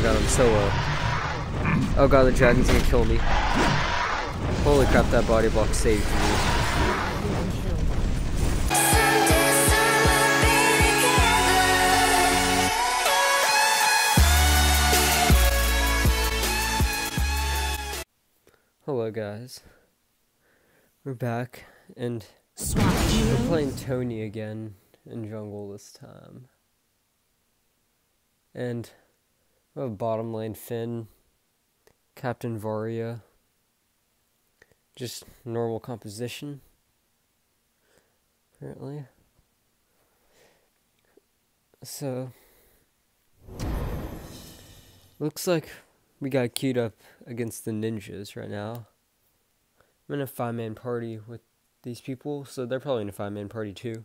my god, I'm so low. Oh god, the dragon's gonna kill me. Holy crap, that body block saved me. Hello guys. We're back and we're playing Tony again in jungle this time. And we bottom lane Finn, Captain Varya. Just normal composition. Apparently. So looks like we got queued up against the ninjas right now. I'm in a five man party with these people, so they're probably in a five man party too.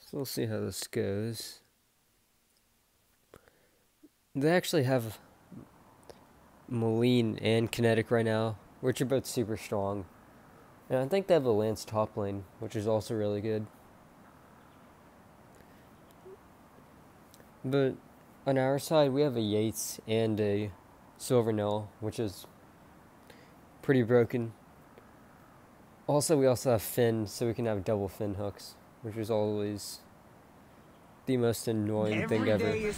So we'll see how this goes. They actually have Malene and Kinetic right now, which are both super strong. And I think they have a Lance top lane, which is also really good. But on our side, we have a Yates and a Silvernail, which is pretty broken. Also, we also have Finn, so we can have double Finn hooks, which is always the most annoying Every thing ever.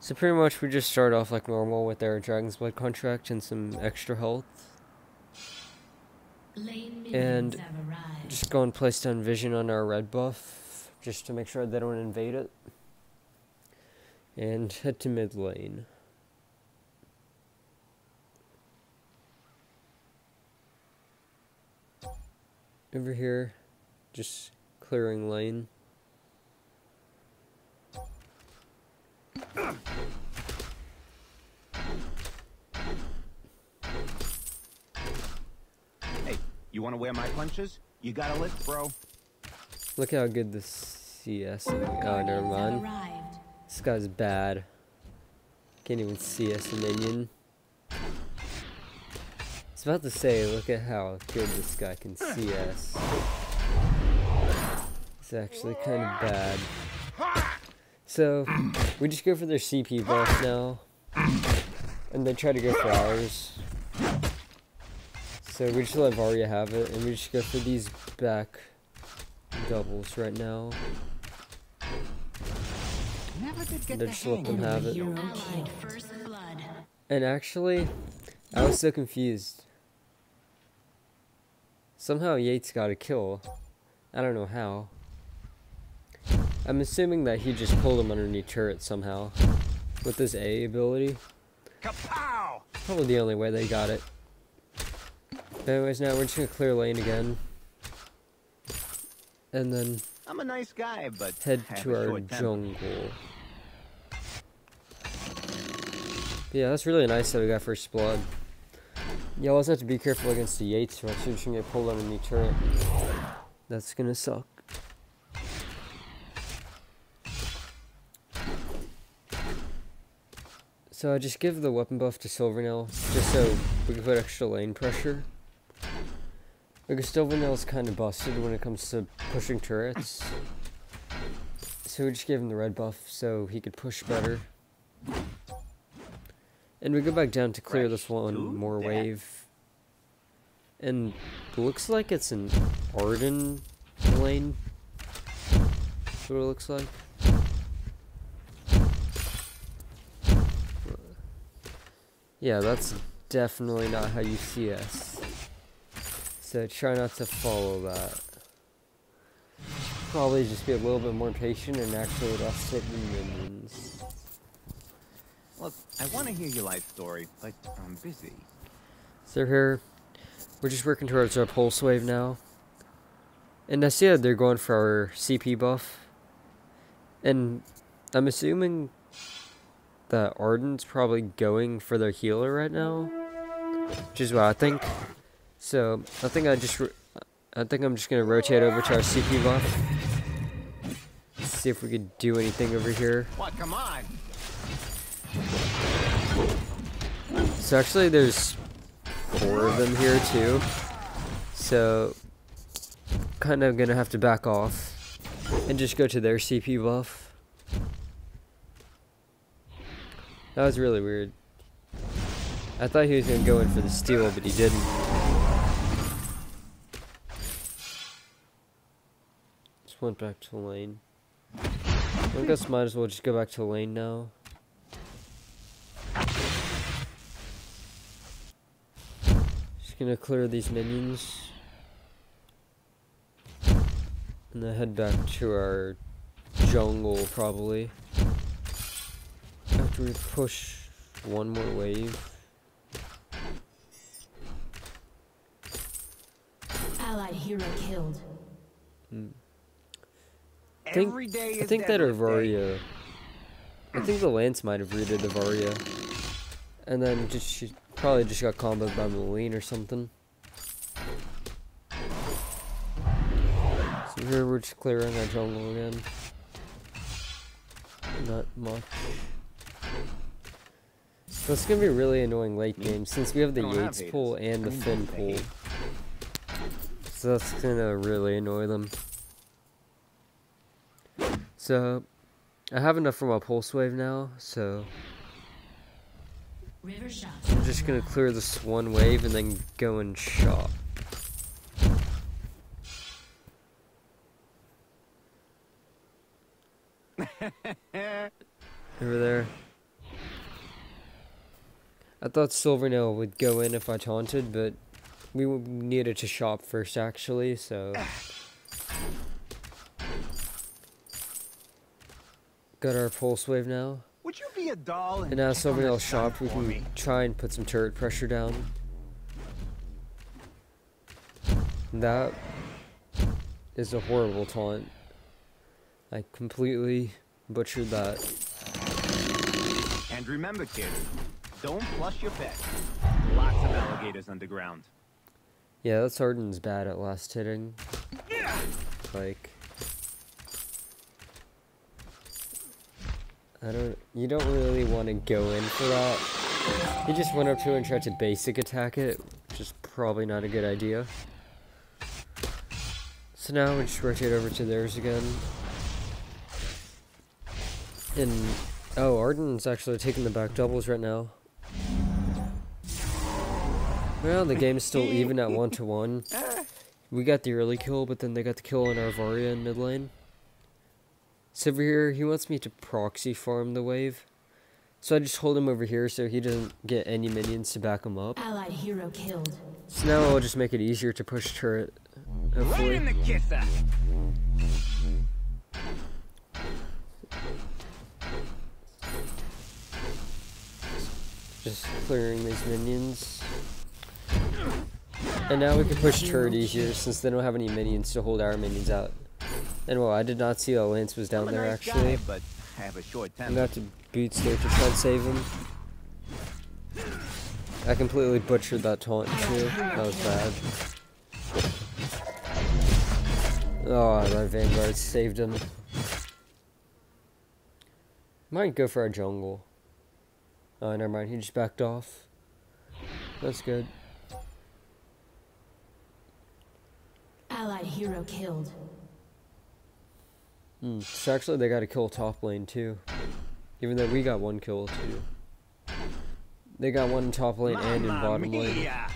So pretty much we just start off like normal with our Dragon's Blood contract and some extra health. And just go and place down vision on our red buff, just to make sure they don't invade it. And head to mid lane. Over here, just clearing lane. Hey, you want to wear my punches? You got a lift, bro. Look how good this CS is. Oh, never mind. This guy's bad. Can't even CS a minion. I was about to say, look at how good this guy can CS. It's actually kind of bad. So, we just go for their CP buff now. And they try to go for ours. So we just let Varya have it, and we just go for these back doubles right now. Never did get They the just let them have it. And actually, I was so confused. Somehow Yates got a kill. I don't know how. I'm assuming that he just pulled him underneath turret somehow. With his A ability. Kapow! Probably the only way they got it. Anyways, now we're just gonna clear lane again. And then I'm a nice guy, but head to our jungle. Yeah, that's really nice that we got first blood. You always have to be careful against the Yates, or else you're just gonna get pulled underneath turret. That's gonna suck. So I just give the weapon buff to Silvernail, just so we can put extra lane pressure. Because Silvernail's kind of busted when it comes to pushing turrets. So we just gave him the red buff so he could push better. And we go back down to clear this one more wave. And looks like it's an Ardan lane. That's what it looks like. Yeah, that's definitely not how you see us. So try not to follow that. Probably just be a little bit more patient and actually let us hit the minions. Look, I want to hear your life story, but I'm busy. So here, we're just working towards our Pulseweave now. And I see that they're going for our CP buff. And I'm assuming that Ardan's probably going for their healer right now. Which is what I think. So, I think I just... I think I'm just gonna rotate over to our CP buff. See if we could do anything over here. What? Come on! So actually there's four of them here too. So kind of gonna have to back off and just go to their CP buff. That was really weird. I thought he was gonna go in for the steal, but he didn't. Just went back to lane. I guess might as well just go back to lane now. Just gonna clear these minions. And then head back to our jungle, probably. After we push one more wave. Allied hero killed. Hmm. think- Every day is I think that Deadlift Day. Arvaria. I think the Lance might have rooted Avaria. And then just she probably just got comboed by Malene or something. So here we're just clearing our jungle again. Not much. So it's gonna be really annoying late game since we have the I don't have Yates haters. and the Finn pool. So that's gonna really annoy them. So I have enough for my Pulseweave now, so I'm just gonna clear this one wave and then go and shop. Over there. I thought Silvernail would go in if I taunted, but we needed to shop first actually, so. Got our Pulseweave now. Would you be a doll and, And now Silvernail shopped, we can me? try and put some turret pressure down. That is a horrible taunt. I completely butchered that. And remember, kid, don't flush your pet. Lots of alligators underground. Yeah, that's Ardan's bad at last hitting. Like, I don't. You don't really want to go in for that. You just went up to it and tried to basic attack it, which is probably not a good idea. So now we just rotate over to theirs again. And oh, Ardan's actually taking the back doubles right now. Well, the game's still even at one to one. We got the early kill, but then they got the kill on Arvaria in mid lane. So over here, he wants me to proxy farm the wave. So I just hold him over here so he doesn't get any minions to back him up. Allied hero killed. So now I'll just make it easier to push turret. Right in the kisser. Just clearing these minions. And now we can push turret easier since they don't have any minions to hold our minions out. And well, I did not see that Lance was down there actually. but I have a short time. I'm have to boots there to try and save him. I completely butchered that taunt too. That was bad. Oh, my Vanguard saved him. Might go for our jungle. Oh, never mind. He just backed off. That's good. Allied hero killed. Hmm. So actually, they got to kill top lane too. Even though we got one kill too. They got one in top lane and in Mamma bottom lane. mia.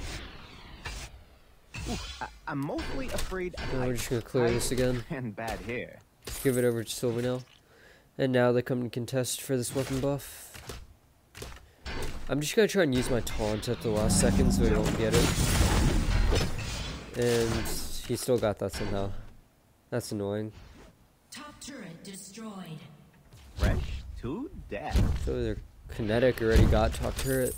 Ooh, I, I'm mostly afraid of Now we're just gonna clear this again. and bad hair. Just give it over to Silvernail. And now they come to contest for this weapon buff. I'm just gonna try and use my taunt at the last second so we don't get it. And he still got that somehow. That's annoying. Top turret destroyed. Fresh to death. So their kinetic already got top turret.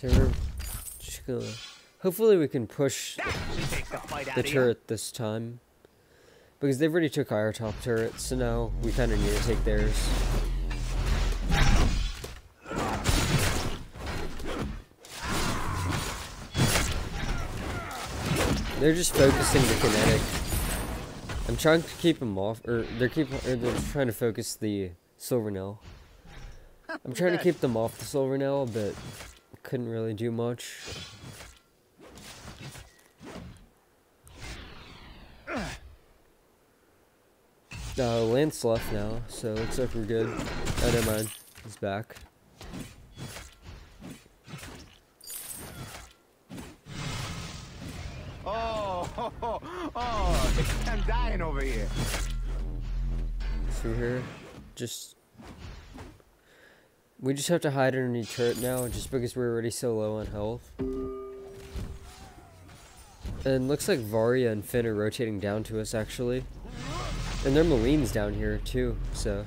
So we're just gonna. Hopefully we can push That should take the the turret this time. Because they've already took our top turret, so now we kind of need to take theirs. They're just focusing the kinetic. I'm trying to keep them off, or they're keep, or they're trying to focus the Silvernail. I'm trying to keep them off the Silvernail, but couldn't really do much. Uh, Lance left now, so looks like we're good. Oh, never mind. He's back. Oh, oh, oh, I'm dying over here. Through here. Just... We just have to hide underneath turret now, just because we're already so low on health. And looks like Varya and Finn are rotating down to us, actually. And their Malene's down here, too, so...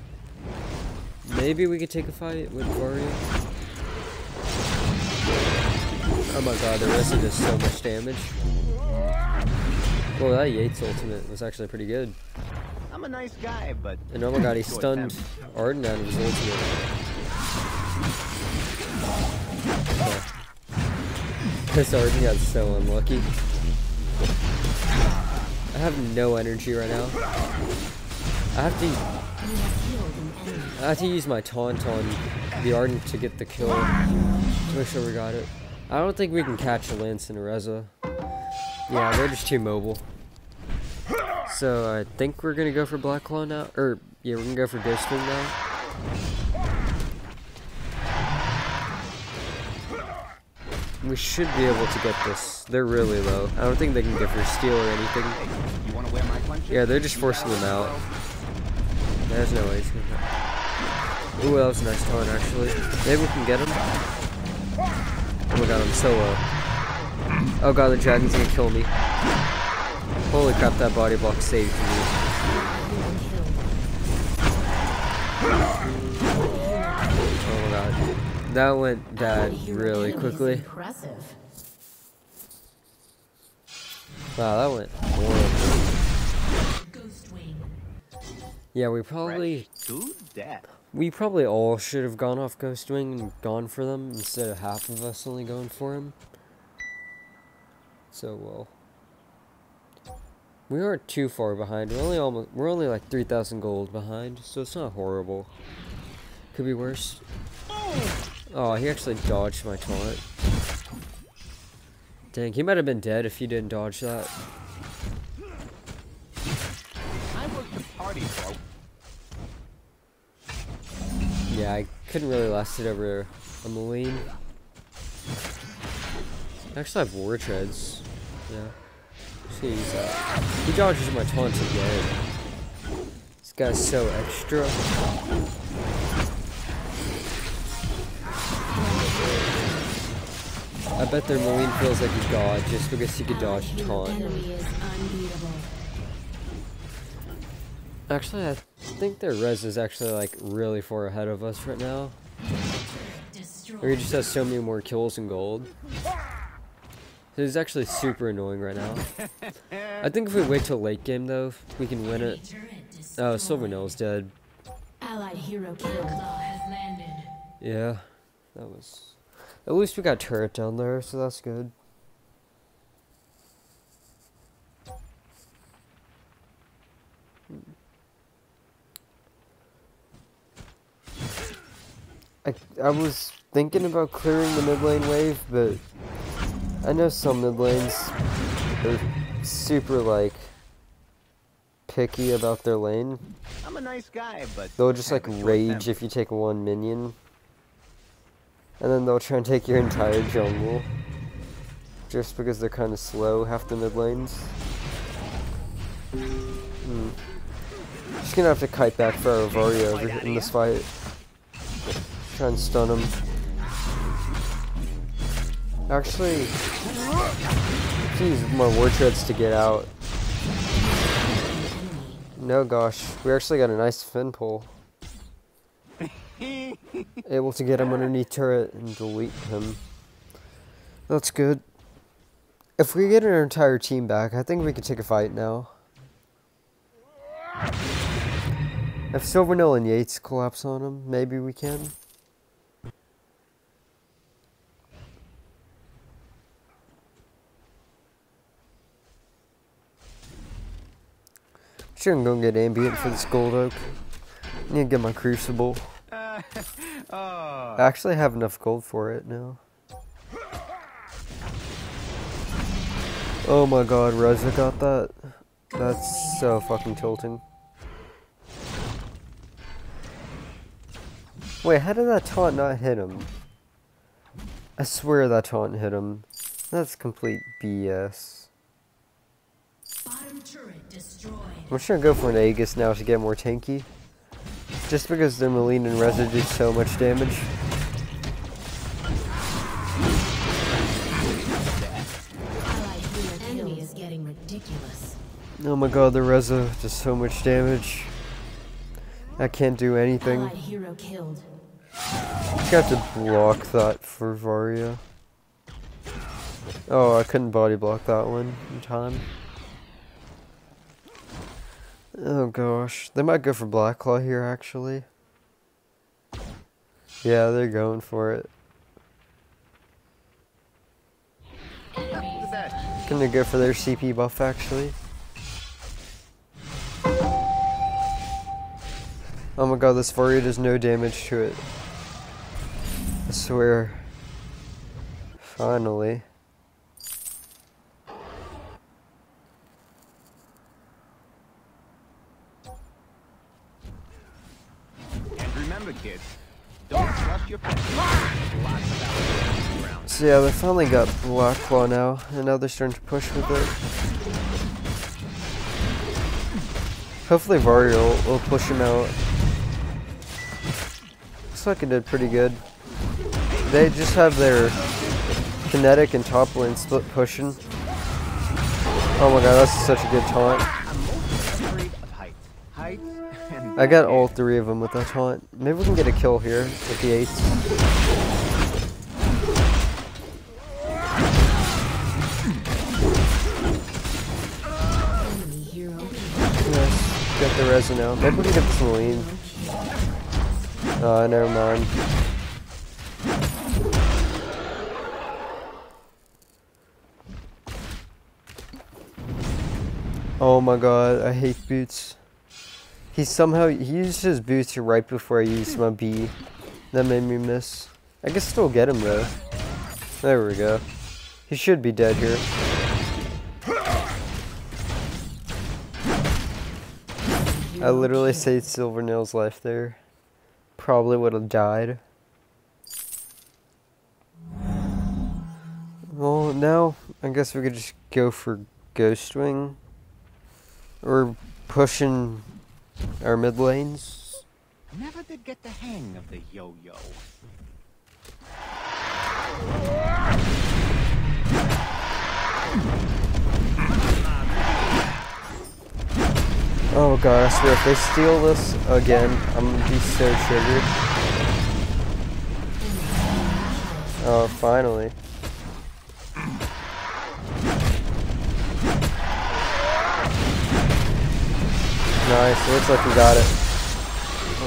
Maybe we could take a fight with Varya. Oh my god, the rest of does so much damage. Well, that Yates ultimate was actually pretty good. I'm a nice guy, but And oh my god, he stunned. Ardan out of his ultimate. This Ardan got so unlucky. I have no energy right now. I have to You have killed an enemy. I have to use my taunt on the Ardan to get the kill. To make sure we got it. I don't think we can catch a Lance and a Reza. Yeah, they're just too mobile. So I think we're gonna go for Blackclaw now. Or yeah, we're gonna go for Ghost Wing now. We should be able to get this. They're really low. I don't think they can go for Steel or anything. you want to wear my? Yeah, they're just forcing them out. There's no way he's gonna. Ooh, that was a nice taunt actually. Maybe we can get him. Oh god, I'm so low. Oh god, the dragon's gonna kill me. Holy crap, that body block saved me. Oh my god. That went Allied bad really quickly. Wow, that went horrible. Yeah, we probably To death. We probably all should have gone off Ghost Wing and gone for them instead of half of us only going for him. So well. We aren't too far behind. We're only almost we're only like 3000 gold behind, so it's not horrible. Could be worse. Oh, he actually dodged my taunt. Dang, he might have been dead if he didn't dodge that. I work the party. Yeah, I couldn't really last it over a Malene. I actually have war treads. Yeah. Just gonna use that. He dodges my taunt again. This guy's so extra. I bet their Malene feels like a god just because he could dodge a taunt. is unbeatable. Actually, I think their res is actually like really far ahead of us right now. Or he just has so many more kills and gold. So he's actually super annoying right now. I think if we wait till late game though, we can win it. Oh, dead. Allied hero killed. Yeah, that was. At least we got turret down there, so that's good. I, I was thinking about clearing the mid lane wave, but I know some mid lanes are super like picky about their lane. I'm a nice guy, but They'll just like have a short rage if you take one minion. And then they'll try and take your entire jungle. Just because they're kind of slow, half the mid lanes. Hmm. Just gonna have to kite back for our Varya over in this fight. Try and stun him. Actually, let's use more war treads to get out. No gosh, we actually got a nice fin pull. Able to get him underneath turret and delete him. That's good. If we get our entire team back, I think we can take a fight now. If Silvernail and Yates collapse on him, maybe we can. I'm gonna get ambient for this gold oak. I need to get my crucible. Oh. I actually have enough gold for it now. Oh my god, Reza got that. That's so fucking tilting. Wait, how did that taunt not hit him? I swear that taunt hit him. That's complete BS. I'm just gonna go for an Aegis now to get more tanky. Just because their Malene and Reza do so much damage. Allied hero killed. Enemy is getting ridiculous. Oh my god, the Reza does so much damage. I can't do anything. I have to block that for Varya. Oh, I couldn't body block that one in time. Oh gosh, they might go for Blackclaw here actually. Yeah, they're going for it. They go for their CP buff actually? Oh my god, this Varya does no damage to it. I swear. Finally. And remember, kids, don't trust your pets. Lots of alligators around. So yeah, they finally got Blackclaw now, and now they're starting to push with it. Hopefully Varya will, push him out. Looks like it did pretty good. They just have their kinetic and top lane split pushing. Oh my god, that's such a good taunt. I got all three of them with that taunt. Maybe we can get a kill here with the eights. Get the resin out. Maybe we can get this Malene. Uh, never mind. Oh my god, I hate boots. He somehow he used his boots right before I used my B. That made me miss. I can still get him though. There we go. He should be dead here. I literally killed. Silvernail's life there. Probably would have died. Well, now I guess we could just go for Ghost Wing. Or pushing our mid lanes. Never did get the hang of the yo-yo. Oh god, I swear if they steal this again, I'm gonna be so triggered. Oh, finally. Nice, looks like we got it.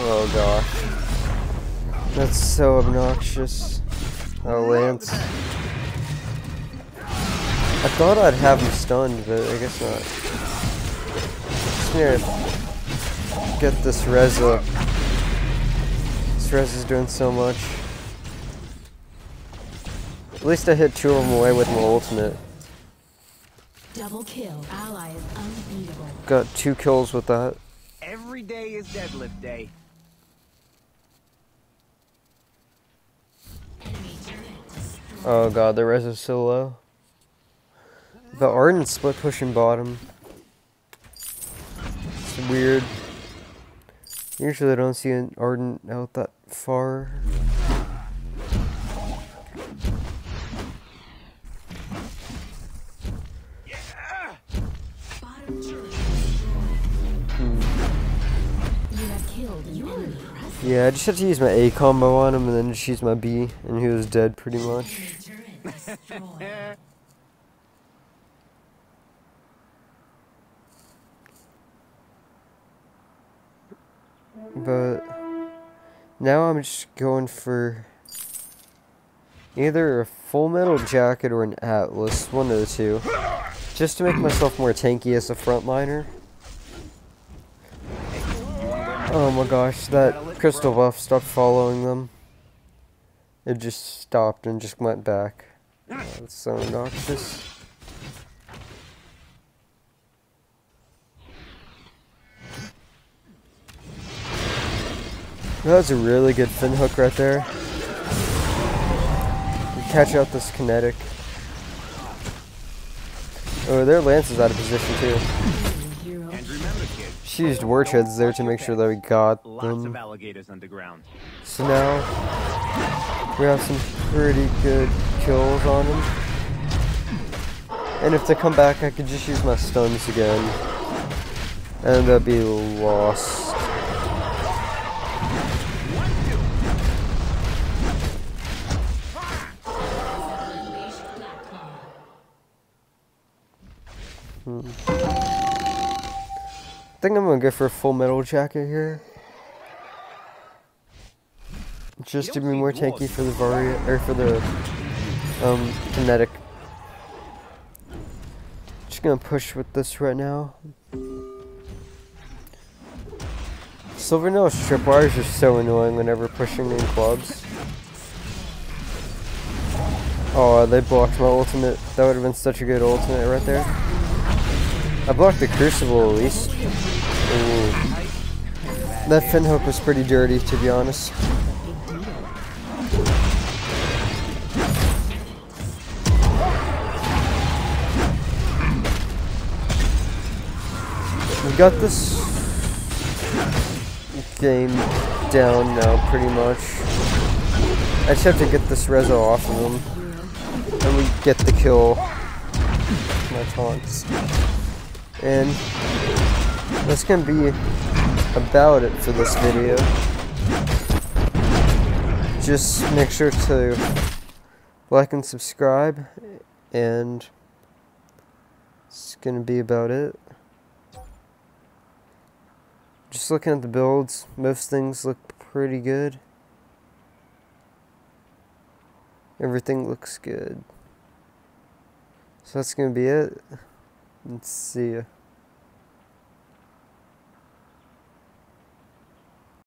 Oh gosh. That's so obnoxious. Oh, Lance. I thought I'd have him stunned, but I guess not. Just need to get this Reza. This Reza's doing so much. At least I hit two of them away with my ultimate. Double kill. Ally is unbeatable. Got two kills with that. Every day is deadlift day. Enemy turret destroyed. Oh god, the res is so low. The Ardan split pushing bottom. Weird. Usually I don't see an Ardan out that far. Bottom turret destroyed. You have killed an enemy. Impressive. Yeah, I just had to use my A combo on him and then just use my B, and he was dead pretty much. Enemy turret destroyed. But now I'm just going for either a full metal jacket or an atlas, one of the two. Just to make myself more tanky as a frontliner. Oh my gosh, that crystal buff stopped following them. It just stopped and just went back. Oh, that's so obnoxious. That was a really good fin hook right there. We catch out this kinetic. Oh, their lance is out of position too. Hero. And remember, kids, She used war heads there to make sure that we got lots of them. alligators underground. So now we have some pretty good kills on them. And if they come back, I could just use my stuns again. And they'll be lost. Think I'm gonna go for a full metal jacket here. Just to be more tanky for the Varya or for the um kinetic. Just gonna push with this right now. Silvernail strip wires are so annoying whenever pushing in clubs. Oh, they blocked my ultimate. That would have been such a good ultimate right there. I blocked the crucible at least. Ooh. That fin hook was pretty dirty, to be honest. We got this game down now, pretty much. I just have to get this rezo off of him. And we get the kill. My taunts. And that's gonna be about it for this video. Just make sure to like and subscribe, and it's gonna be about it. Just looking at the builds, most things look pretty good. Everything looks good. So that's gonna be it. Let's see ya.